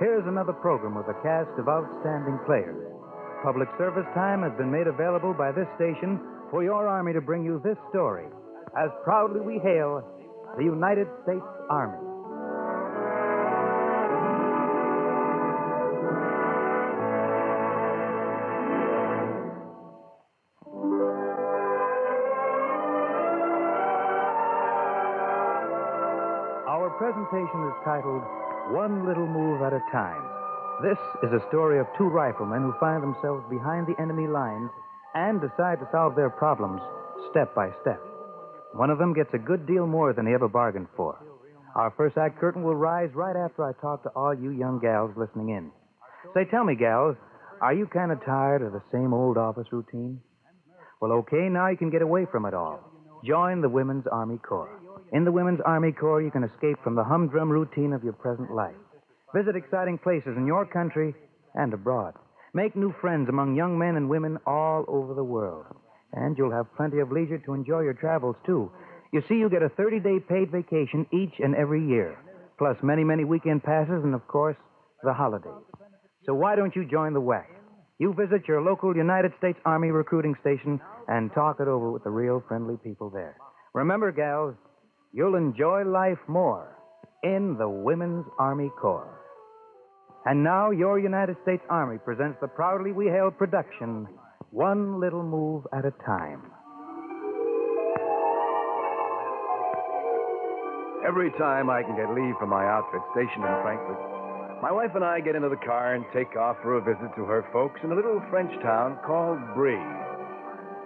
here's another program with a cast of outstanding players. Public service time has been made available by this station for your Army to bring you this story. As proudly we hail the United States Army. Our presentation is titled One Little Move at a Time. This is a story of two riflemen who find themselves behind the enemy lines and decide to solve their problems step by step. One of them gets a good deal more than he ever bargained for. Our first act curtain will rise right after I talk to all you young gals listening in. Say, tell me, gals, are you kind of tired of the same old office routine? Well, okay, now you can get away from it all. Join the Women's Army Corps. In the Women's Army Corps, you can escape from the humdrum routine of your present life. Visit exciting places in your country and abroad. Make new friends among young men and women all over the world. And you'll have plenty of leisure to enjoy your travels, too. You see, you get a 30 day paid vacation each and every year, plus many, many weekend passes, and of course, the holidays. So why don't you join the WAC? You visit your local United States Army recruiting station and talk it over with the real friendly people there. Remember, gals, you'll enjoy life more in the Women's Army Corps. And now, your United States Army presents the proudly we hail production, One Little Move at a Time. Every time I can get leave from my outfit stationed in Frankfurt, my wife and I get into the car and take off for a visit to her folks in a little French town called Brie.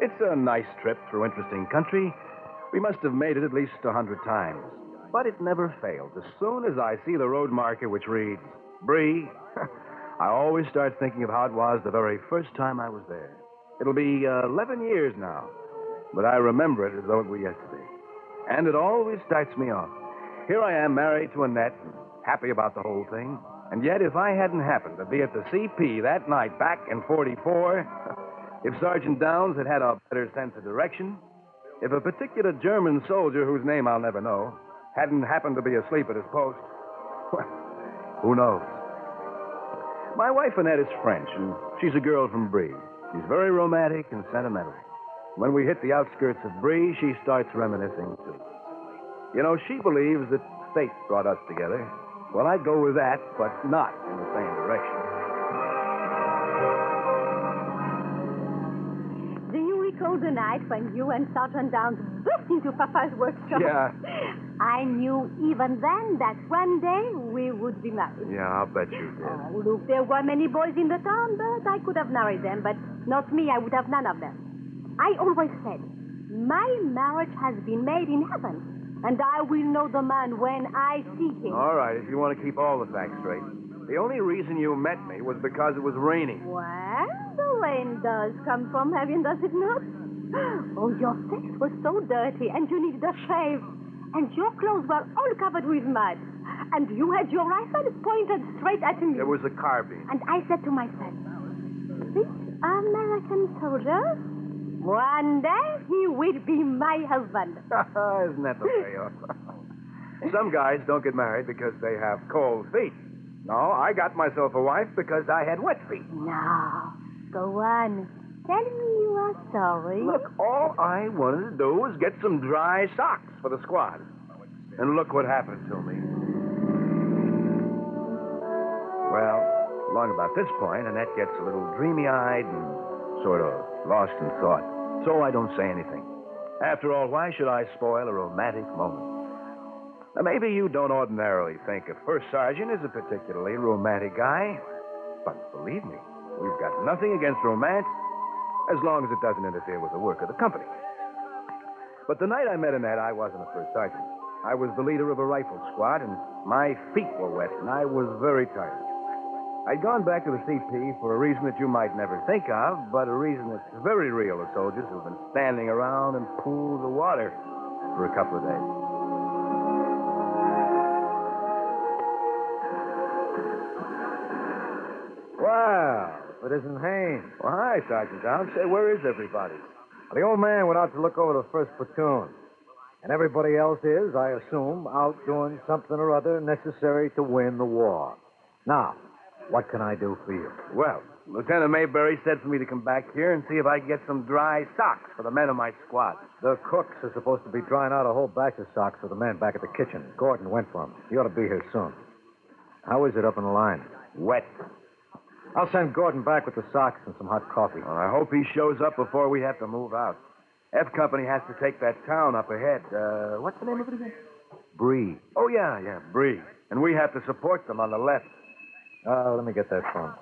It's a nice trip through interesting country. We must have made it at least a hundred times. But it never fails. As soon as I see the road marker which reads Bree, I always start thinking of how it was the very first time I was there. It'll be uh, 11 years now, but I remember it as though it were yesterday. And it always starts me off. Here I am married to Annette, happy about the whole thing. And yet, if I hadn't happened to be at the CP that night back in 44, if Sergeant Downs had had a better sense of direction, if a particular German soldier whose name I'll never know hadn't happened to be asleep at his post, well, who knows? My wife Annette is French, and she's a girl from Brie. She's very romantic and sentimental. When we hit the outskirts of Brie, she starts reminiscing, too. You know, she believes that fate brought us together. Well, I'd go with that, but not in the same direction. The night when you and Sergeant Downs burst into Papa's workshop? Yeah. I knew even then that one day we would be married. Yeah, I'll bet you did. Oh, look, there were many boys in the town, but I could have married them, but not me. I would have none of them. I always said, my marriage has been made in heaven, and I will know the man when I see him. All right, if you want to keep all the facts straight. The only reason you met me was because it was raining. Well, the rain does come from heaven, does it not? Oh, your face was so dirty, and you needed a shave. And your clothes were all covered with mud. And you had your rifle pointed straight at me. There was a carbine. And I said to myself, this American soldier, one day he will be my husband. Isn't that the payoff? Some guys don't get married because they have cold feet. No, I got myself a wife because I had wet feet. Now, go on. Tell me you are sorry. Look, all I wanted to do was get some dry socks for the squad. And look what happened to me. Well, along about this point, Annette gets a little dreamy eyed and sort of lost in thought. So I don't say anything. After all, why should I spoil a romantic moment? Now, maybe you don't ordinarily think a first sergeant is a particularly romantic guy, but believe me, we've got nothing against romance as long as it doesn't interfere with the work of the company. But the night I met Annette, I wasn't a first sergeant. I was the leader of a rifle squad, and my feet were wet, and I was very tired. I'd gone back to the CP for a reason that you might never think of, but a reason that's very real to soldiers who've been standing around in pools of water for a couple of days. It isn't Haynes. Well, hi, Sergeant Downs. Say, where is everybody? The old man went out to look over the first platoon. And everybody else is, I assume, out doing something or other necessary to win the war. Now, what can I do for you? Well, Lieutenant Mayberry said for me to come back here and see if I could get some dry socks for the men of my squad. The cooks are supposed to be drying out a whole batch of socks for the men back at the kitchen. Gordon went for 'em. He ought to be here soon. How is it up in the line? Wet. I'll send Gordon back with the socks and some hot coffee. Well, I hope he shows up before we have to move out. F Company has to take that town up ahead. Uh, what's the name of it again? Bree. Oh, yeah, yeah, Bree. And we have to support them on the left. Uh, let me get that phone.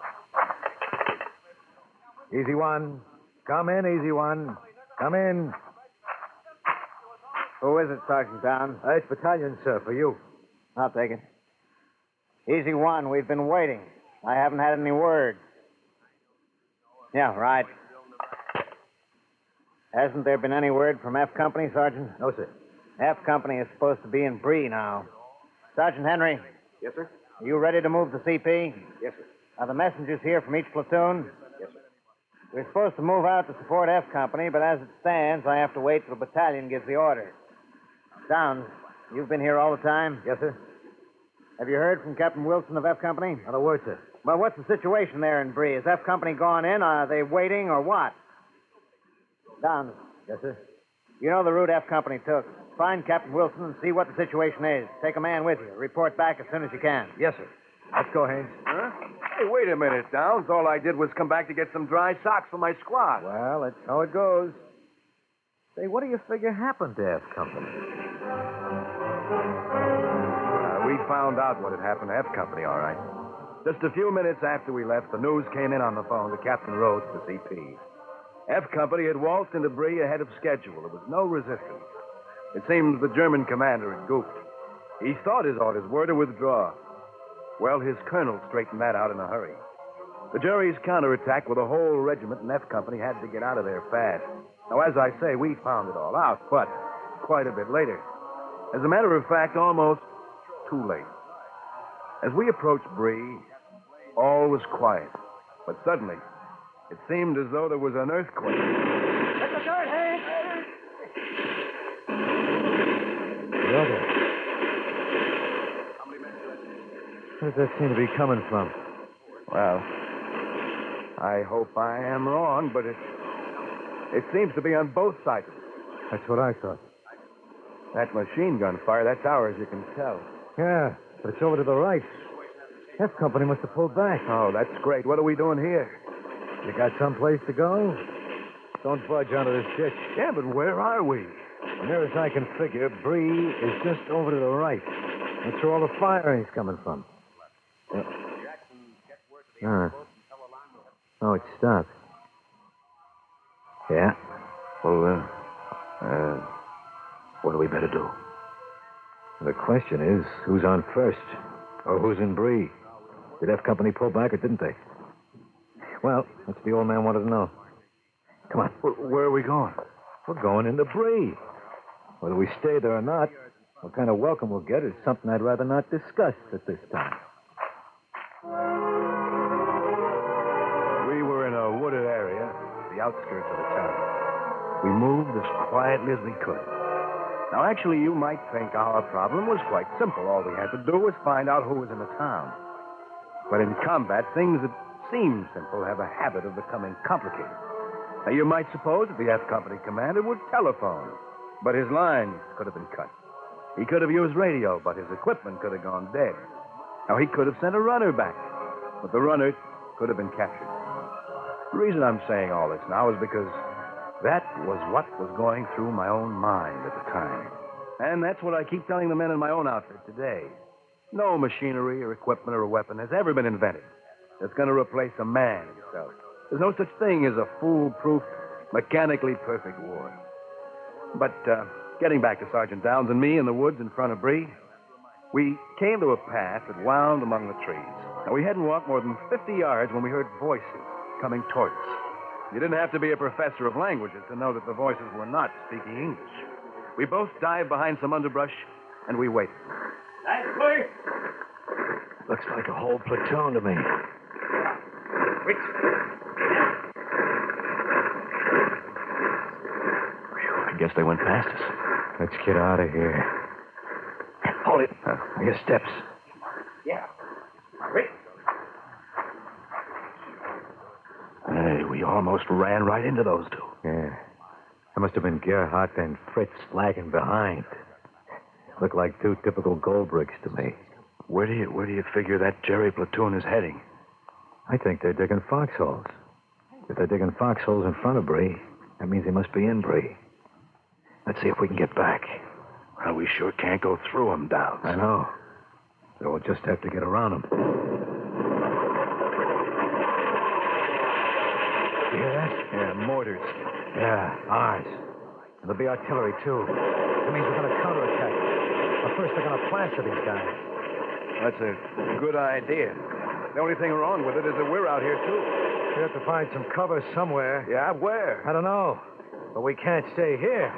Easy one. Come in, easy one. Come in. Who is it, Sergeant Down? Uh, it's battalion, sir, for you. I'll take it. Easy one. We've been waiting. I haven't had any word. Yeah, right. Hasn't there been any word from F Company, Sergeant? No, sir. F Company is supposed to be in Bree now. Sergeant Henry, Yes, sir? are you ready to move the CP? Yes, sir. Are the messengers here from each platoon? Yes, sir. We're supposed to move out to support F Company, but as it stands, I have to wait till the battalion gives the order. Downs, you've been here all the time? Yes, sir? Have you heard from Captain Wilson of F Company? Not a word, sir. Well, what's the situation there in Bree? Has F Company gone in? Are they waiting or what? Downs, Yes, sir? you know the route F Company took. Find Captain Wilson and see what the situation is. Take a man with you. Report back as soon as you can. Yes, sir. Let's go, Haynes. Huh? Hey, wait a minute, Downs. All I did was come back to get some dry socks for my squad. Well, that's how it goes. Say, what do you figure happened to F Company? Uh, we found out what had happened to F Company, all right. Just a few minutes after we left, the news came in on the phone to Captain Rhodes, the CP. F Company had waltzed into Bree ahead of schedule. There was no resistance. It seems the German commander had goofed. He thought his orders were to withdraw. Well, his colonel straightened that out in a hurry. The Jerry's counterattack with a whole regiment and F Company had to get out of there fast. Now, as I say, we found it all out, but quite a bit later. As a matter of fact, almost too late. As we approached Bree, all was quiet. But suddenly, it seemed as though there was an earthquake. Brother. Where does that seem to be coming from? Well, I hope I am wrong, but it it seems to be on both sides. That's what I thought. That machine gun fire, that's ours, you can tell. Yeah, but it's over to the right. F Company must have pulled back. Oh, that's great. What are we doing here? You got someplace to go? Don't budge out of this ditch. Yeah, but where are we? Near as I can figure, Bree is just over to the right. That's where all the firing's coming from. Uh, ah. Oh, it stopped. Yeah. Well, uh, uh, what do we better do? The question is, who's on first? Or who's in Bree? Did F Company pull back or didn't they? Well, that's what the old man wanted to know. Come on. Where are we going? We're going into Bree. Whether we stay there or not, what kind of welcome we'll get is something I'd rather not discuss at this time. We were in a wooded area, the outskirts of the town. We moved as quietly as we could. Now, actually, you might think our problem was quite simple. All we had to do was find out who was in the town. But in combat, things that seem simple have a habit of becoming complicated. Now, you might suppose that the F Company commander would telephone, but his lines could have been cut. He could have used radio, but his equipment could have gone dead. Now, he could have sent a runner back, but the runner could have been captured. The reason I'm saying all this now is because that was what was going through my own mind at the time. And that's what I keep telling the men in my own outfit today. No machinery or equipment or a weapon has ever been invented that's going to replace a man himself. There's no such thing as a foolproof, mechanically perfect war. But uh, getting back to Sergeant Downs and me in the woods in front of Bree, we came to a path that wound among the trees. Now, we hadn't walked more than 50 yards when we heard voices coming toward us. You didn't have to be a professor of languages to know that the voices were not speaking English. We both dived behind some underbrush and we waited. Looks like a whole platoon to me. I guess they went past us. Let's get out of here. Hold it. I hear steps. yeah Hey, we almost ran right into those two. Yeah. That must have been Gerhardt and Fritz lagging behind. Look like two typical gold bricks to me. Where do you where do you figure that Jerry platoon is heading? I think they're digging foxholes. If they're digging foxholes in front of Bree, that means they must be in Bree. Let's see if we can get back. Well, we sure can't go through them, Downs. I know. So we'll just have to get around them. You hear that? Yeah, mortars. Yeah, ours. And there'll be artillery, too. That means we're going to counterattack. But first, they're going to plaster these guys. That's a good idea. The only thing wrong with it is that we're out here, too. We have to find some cover somewhere. Yeah, where? I don't know. But we can't stay here.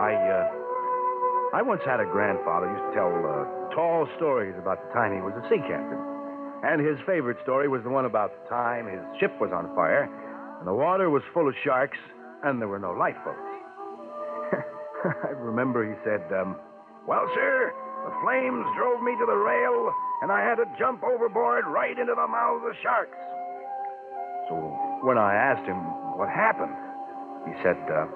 I, uh, I once had a grandfather who used to tell uh, tall stories about the time he was a sea captain. And his favorite story was the one about the time his ship was on fire, and the water was full of sharks, and there were no lifeboats. I remember he said, um, Well, sir, the flames drove me to the rail, and I had to jump overboard right into the mouth of the sharks. So when I asked him what happened, he said, uh,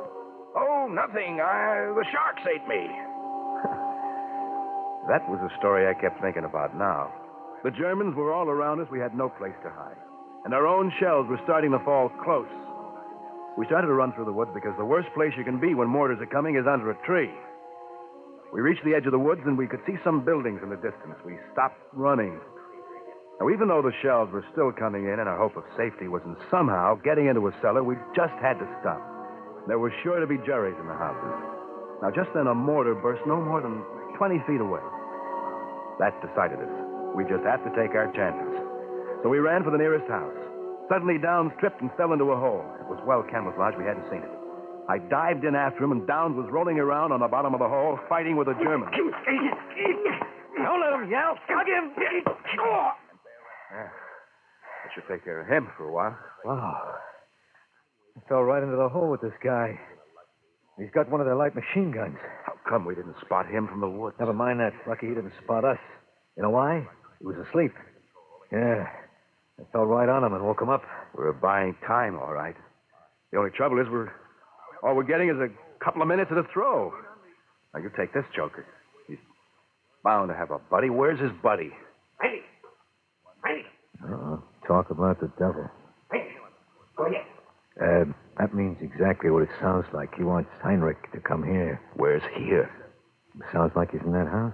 Oh, nothing. I, the sharks ate me. that was a story I kept thinking about now. The Germans were all around us. We had no place to hide. And our own shells were starting to fall close. We started to run through the woods because the worst place you can be when mortars are coming is under a tree. We reached the edge of the woods and we could see some buildings in the distance. We stopped running. Now, even though the shells were still coming in and our hope of safety was in somehow getting into a cellar, we just had to stop. There were sure to be Jerry's in the houses. Now, just then, a mortar burst no more than 20 feet away. That decided us. We just had to take our chances. So we ran for the nearest house. Suddenly, Downs tripped and fell into a hole. It was well camouflaged. We hadn't seen it. I dived in after him, and Downs was rolling around on the bottom of the hole, fighting with a German. Don't let him yell. Hug him. Yeah. I should take care of him for a while. Wow. I fell right into the hole with this guy. He's got one of their light machine guns. How come we didn't spot him from the woods? Never mind that. Lucky he didn't spot us. You know why? He was asleep. Yeah. I fell right on him and woke him up. We're buying time, all right. The only trouble is we're all we're getting is a couple of minutes at a throw. Now you take this joker. He's bound to have a buddy. Where's his buddy? Uh, talk about the devil. Uh, that means exactly what it sounds like. He wants Heinrich to come here. Where's here? Sounds like he's in that house.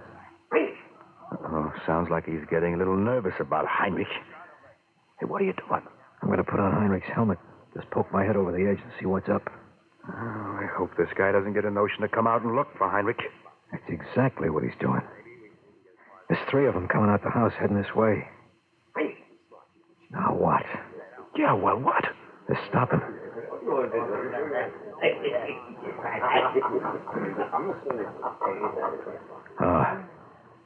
Oh, sounds like he's getting a little nervous about Heinrich. Hey, what are you doing? I'm going to put on Heinrich's helmet. Just poke my head over the edge and see what's up. Oh, I hope this guy doesn't get a notion to come out and look for Heinrich. That's exactly what he's doing. There's three of them coming out the house heading this way. Now what? Yeah, well, what? They're stopping. Ah,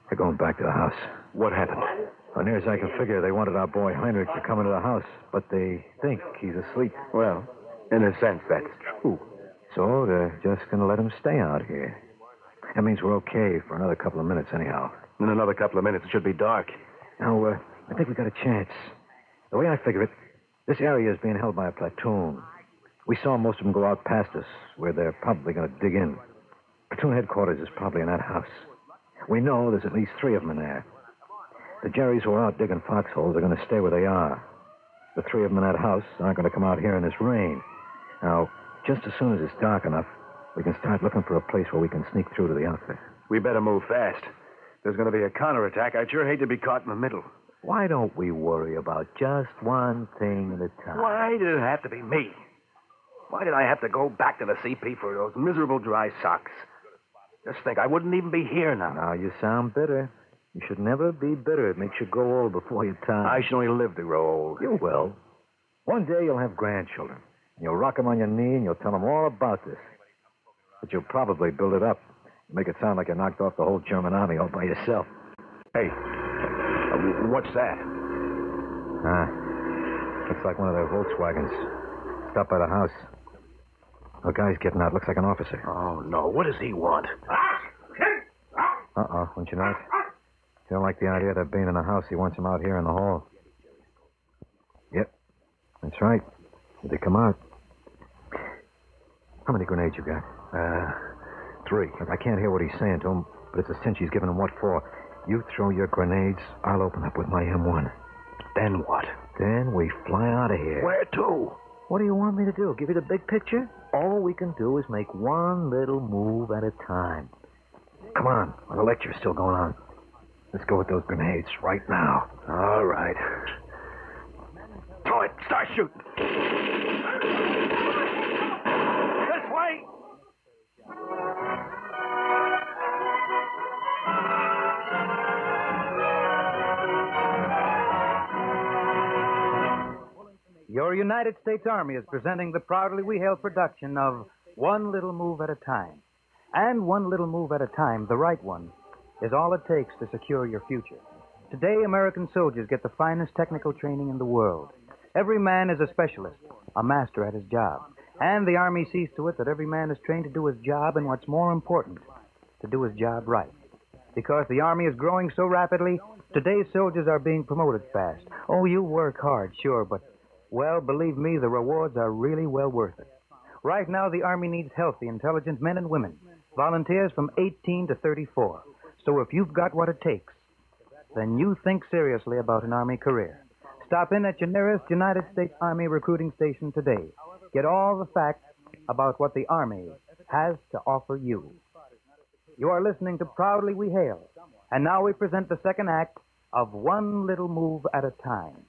they're going back to the house. What happened? As near as I can figure, they wanted our boy Heinrich to come into the house, but they think he's asleep. Well, in a sense, that's true. So they're just going to let him stay out here. That means we're okay for another couple of minutes, anyhow. In another couple of minutes, it should be dark. Now, uh, I think we've got a chance. The way I figure it, this area is being held by a platoon. We saw most of them go out past us, where they're probably going to dig in. Platoon headquarters is probably in that house. We know there's at least three of them in there. The Jerrys who are out digging foxholes are going to stay where they are. The three of them in that house aren't going to come out here in this rain. Now, just as soon as it's dark enough, we can start looking for a place where we can sneak through to the outfit. We better move fast. There's going to be a counterattack. I'd sure hate to be caught in the middle. Why don't we worry about just one thing at a time? Why did it have to be me? Why did I have to go back to the CP for those miserable dry socks? Just think, I wouldn't even be here now. Now, you sound bitter. You should never be bitter. It makes you grow old before your time. I should only live to grow old. You will. One day you'll have grandchildren. And You'll rock them on your knee and you'll tell them all about this. But you'll probably build it up. Make it sound like you knocked off the whole German army all by yourself. Hey, uh, what's that? Ah. Looks like one of their Volkswagens. Stopped by the house. A guy's getting out. Looks like an officer. Oh, no. What does he want? Uh-oh. Wouldn't you know it? Don't like the idea of being in the house, he wants him out here in the hall. Yep. That's right. Did they come out? How many grenades you got? Uh, three. Look, I can't hear what he's saying to him, but it's a cinch he's giving him what for. You throw your grenades, I'll open up with my M1. Then what? Then we fly out of here. Where to? What do you want me to do? Give you the big picture? All we can do is make one little move at a time. Come on, the lecture's still going on. Let's go with those grenades right now. All right. Throw it. Start shooting. This way. Your United States Army is presenting the proudly we hail production of One Little Move at a Time. And one little move at a time, the right one, is all it takes to secure your future. Today, American soldiers get the finest technical training in the world. Every man is a specialist, a master at his job. And the Army sees to it that every man is trained to do his job, and what's more important, to do his job right. Because the Army is growing so rapidly, today's soldiers are being promoted fast. Oh, you work hard, sure, but, well, believe me, the rewards are really well worth it. Right now, the Army needs healthy, intelligent men and women, volunteers from 18 to 34. So if you've got what it takes, then you think seriously about an Army career. Stop in at your nearest United States Army recruiting station today. Get all the facts about what the Army has to offer you. You are listening to Proudly We Hail. And now we present the second act of One Little Move at a Time.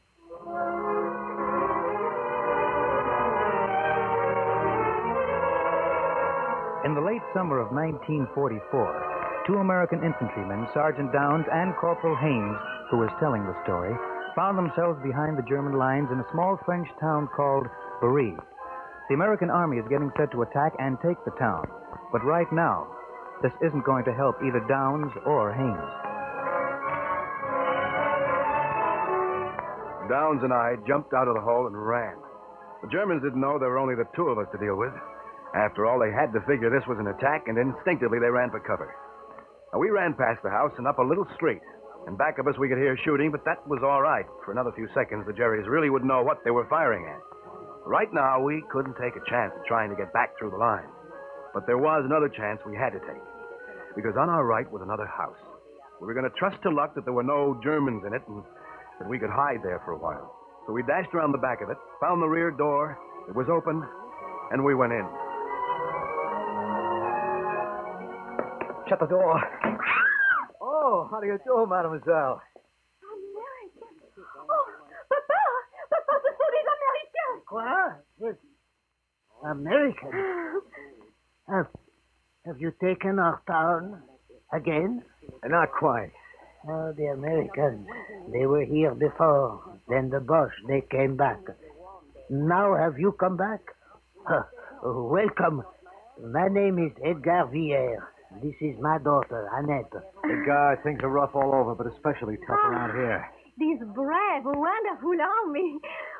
In the late summer of 1944, two American infantrymen, Sergeant Downs and Corporal Haynes, who was telling the story, found themselves behind the German lines in a small French town called Brie. The American army is getting set to attack and take the town. But right now, this isn't going to help either Downs or Haynes. Downs and I jumped out of the hole and ran. The Germans didn't know there were only the two of us to deal with. After all, they had to figure this was an attack, and instinctively they ran for cover. Now, we ran past the house and up a little street. And back of us, we could hear shooting, but that was all right. For another few seconds, the Jerrys really wouldn't know what they were firing at. Right now, we couldn't take a chance of trying to get back through the line. But there was another chance we had to take. Because on our right was another house. We were going to trust to luck that there were no Germans in it and that we could hide there for a while. So we dashed around the back of it, found the rear door. It was open, and we went in. Shut the door. Oh, how do you do, mademoiselle? American. Oh, Papa! Papa, ce sont des Américains! Quoi? Yes. American? Have, have you taken our town again? Not quite. Oh, the Americans. They were here before. Then the Boche, they came back. Now have you come back? Huh. Welcome. My name is Edgar Villers. This is my daughter, Annette. Big guy, things are rough all over, but especially tough around here. This brave, wonderful army.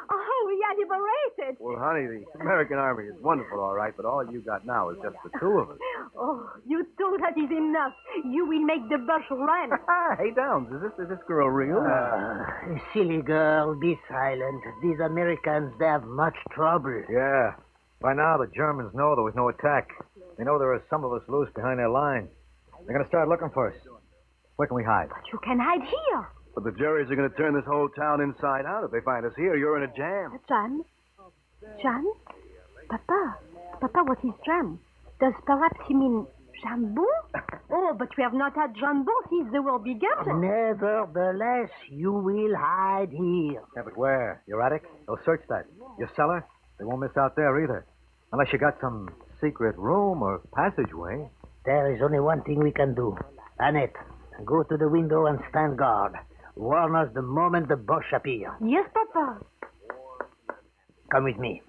Oh, we are liberated. Well, honey, the American Army is wonderful, all right, but all you got now is just the two of us. Oh, you thought that is enough. You will make the Boche run. hey, Downs, is this is this girl real? Uh, silly girl, be silent. These Americans, they have much trouble. Yeah. By now, the Germans know there was no attack. They know there are some of us loose behind their lines. They're going to start looking for us. Where can we hide? But you can hide here. But the Jerrys are going to turn this whole town inside out. If they find us here, you're in a jam. Uh, John? John? Papa? Papa, what is jam? Does perhaps he mean jambon? oh, but we have not had jambon since the war began. Nevertheless, you will hide here. Yeah, but where? Your attic? They'll search that. Your cellar? They won't miss out there either. Unless you got some secret room or passageway. There is only one thing we can do. Annette, go to the window and stand guard. Warn us the moment the Boche appear. Yes, Papa. Come with me.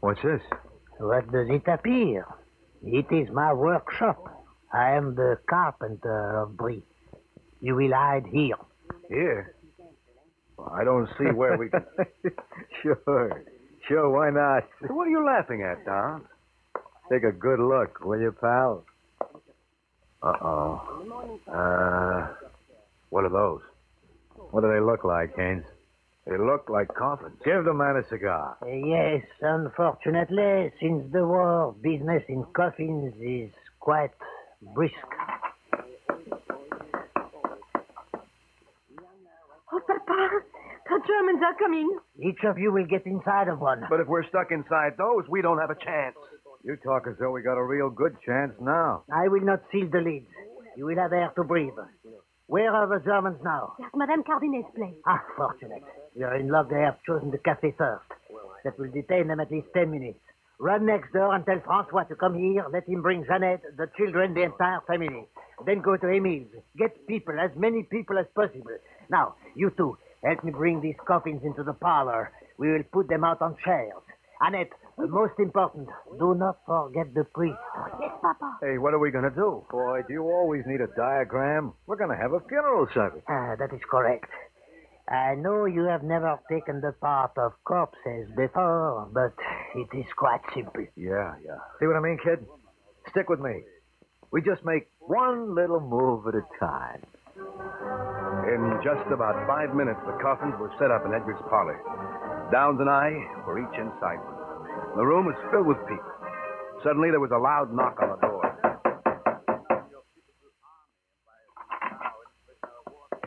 What's this? What does it appear? It is my workshop. I am the carpenter of Brie. You will hide here. Here? Well, I don't see where we can. sure. Sure, why not? what are you laughing at, Don? Take a good look, will you, pal? Uh oh. Uh, what are those? What do they look like, Haynes? They look like coffins. Give the man a cigar. Uh, yes, unfortunately, since the war, business in coffins is quite brisk. Oh, Papa, the Germans are coming. Each of you will get inside of one. But if we're stuck inside those, we don't have a chance. You talk as though we got a real good chance now. I will not seal the lids. You will have air to breathe. Where are the Germans now? At Madame Cardinet's place. Ah, fortunate. We are in luck they have chosen the cafe first. That will detain them at least ten minutes. Run next door and tell Francois to come here. Let him bring Jeannette, the children, the entire family. Then go to Emile's. Get people, as many people as possible. Now, you two, help me bring these coffins into the parlor. We will put them out on chairs. Annette, the most important, do not forget the priest. Yes, Papa. Hey, what are we going to do? Boy, do you always need a diagram? We're going to have a funeral service. Ah, that is correct. I know you have never taken the part of corpses before, but it is quite simple. Yeah, yeah. See what I mean, kid? Stick with me. We just make one little move at a time. In just about five minutes, the coffins were set up in Edgar's parlor. Downs and I were each inside one. The room was filled with people. Suddenly, there was a loud knock on the door.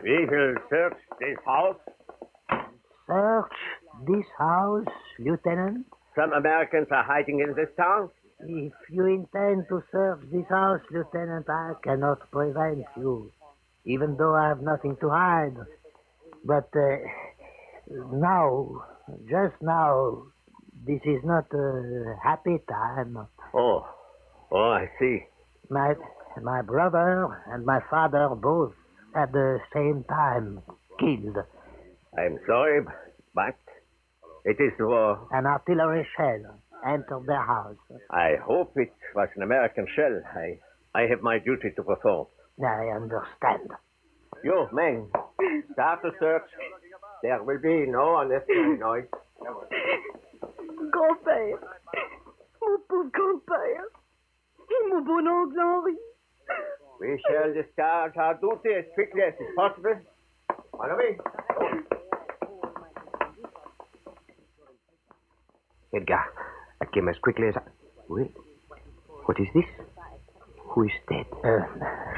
We will search this house. Search this house, Lieutenant. Some Americans are hiding in this town. If you intend to search this house, Lieutenant, I cannot prevent you, even though I have nothing to hide. But uh, now, just now, this is not a happy time. Oh, oh, I see. My my brother and my father both at the same time killed. I'm sorry, but it is war. An artillery shell entered their house. I hope it was an American shell. I, I have my duty to perform. I understand. You, men, start the search. There will be no unnecessary noise. Grand-père. Mon pauvre grand-père. Et mon bon oncle Henri. We shall discharge our duty as quickly as is possible. Follow me. Edgar, I came as quickly as I. Wait. What is this? Who is dead? Uh,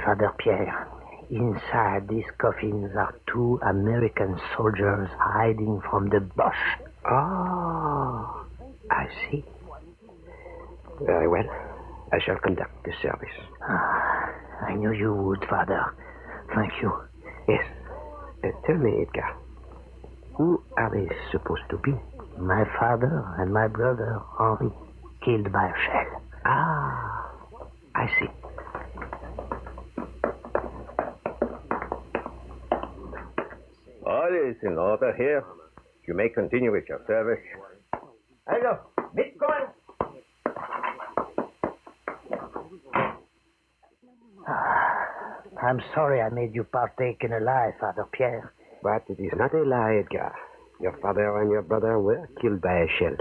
Father Pierre, inside these coffins are two American soldiers hiding from the Boche. Oh, I see. Very well. I shall conduct the service. Ah, I knew you would, Father. Thank you. Yes. Uh, tell me, Edgar, who are they supposed to be? My father and my brother, Henri, killed by a shell. Ah, I see. All is in order here. You may continue with your service. Hello, mitkommen. I'm sorry I made you partake in a lie, Father Pierre. But it is not a lie, Edgar. Your father and your brother were killed by a shell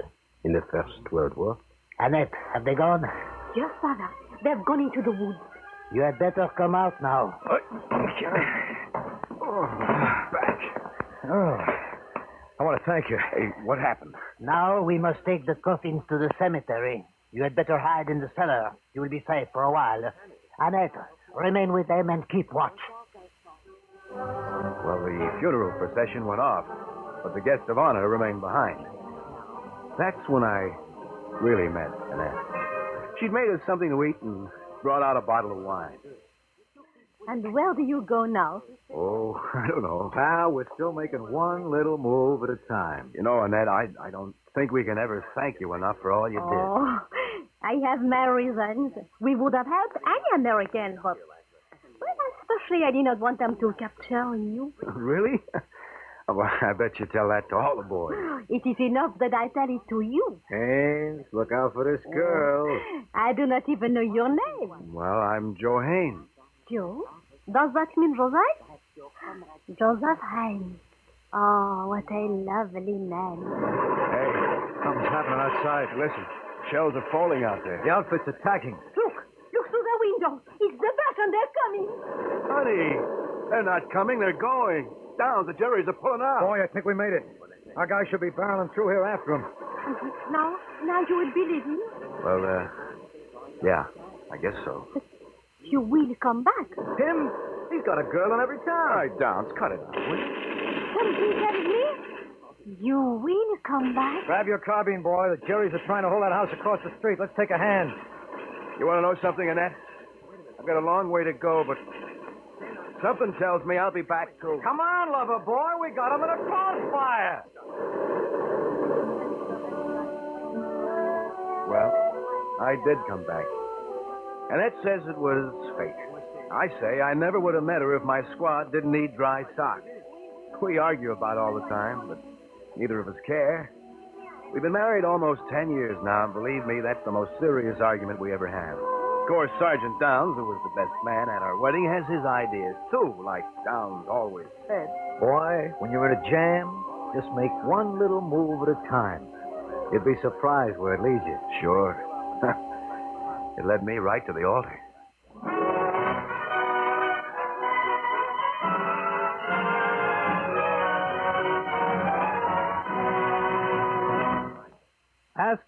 in the First World War. Annette, have they gone? Yes, Father. They've gone into the woods. You had better come out now. Oh, back. Oh, I want to thank you. Hey, what happened? Now we must take the coffins to the cemetery. You had better hide in the cellar. You will be safe for a while. Annette, remain with them and keep watch. Well, the funeral procession went off, but the guests of honor remained behind. That's when I really met Annette. She'd made us something to eat and brought out a bottle of wine. And where do you go now? Oh, I don't know. Pal, we're still making one little move at a time. You know, Annette, I, I don't think we can ever thank you enough for all you Oh, I have my reasons. We would have helped any American, but well, especially I did not want them to capture you. really? well, I bet you tell that to all the boys. It is enough that I tell it to you. Haynes, look out for this girl. I do not even know your name. Well, I'm Joe Haynes. Joe? Does that mean Joseph? Joseph Haynes. Oh, what a lovely name. Hey, something's happening outside. Listen, shells are falling out there. The outfit's attacking. Look, look through the window. It's the Boche and they're coming. Honey, they're not coming, they're going. Down, the Jerrys are pulling out. Boy, I think we made it. Our guy should be barreling through here after him. Now, now you will believe me. Well, uh, yeah, I guess so. But You will come back. Him? He's got a girl in every All town. right, Downs, cut it out, will you? Something tells me you will come back. Grab your carbine, boy. The Jerrys are trying to hold that house across the street. Let's take a hand. You want to know something, Annette? I've got a long way to go, but something tells me I'll be back to. Come on, lover boy. We got him in a crossfire. Well, I did come back. And Annette says it was fate. I say I never would have met her if my squad didn't need dry socks. We argue about all the time, but neither of us care. We've been married almost ten years now, and believe me, that's the most serious argument we ever had. Of course, Sergeant Downs, who was the best man at our wedding, has his ideas, too, like Downs always said. Boy, when you're in a jam, just make one little move at a time. You'd be surprised where it leads you. Sure. it led me right to the altar.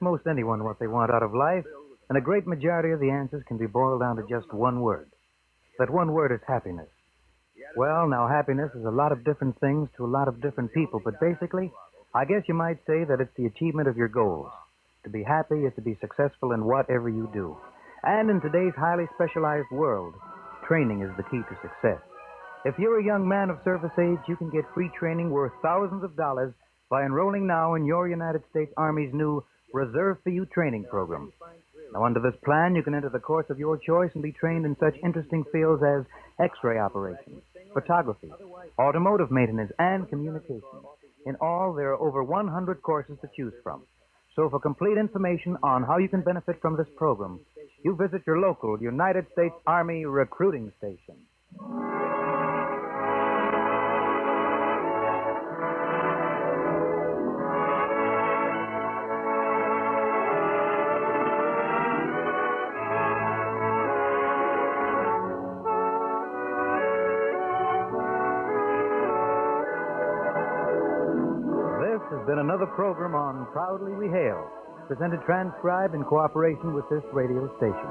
Most anyone what they want out of life, and a great majority of the answers can be boiled down to just one word. That one word is happiness. Well, now, happiness is a lot of different things to a lot of different people, but basically, I guess you might say that it's the achievement of your goals. To be happy is to be successful in whatever you do. And in today's highly specialized world, training is the key to success. If you're a young man of service age, you can get free training worth thousands of dollars by enrolling now in your United States Army's new Reserve for You training program. Now, under this plan, you can enter the course of your choice and be trained in such interesting fields as X ray operations, photography, automotive maintenance, and communications. In all, there are over 100 courses to choose from. So, for complete information on how you can benefit from this program, you visit your local United States Army recruiting station. Program on Proudly We Hail, presented transcribed in cooperation with this radio station.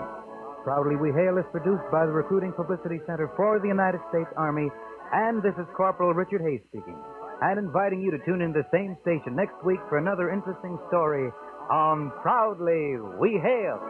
Proudly We Hail is produced by the Recruiting Publicity Center for the United States Army, and this is Corporal Richard Hayes speaking, and inviting you to tune in the same station next week for another interesting story on Proudly We Hail.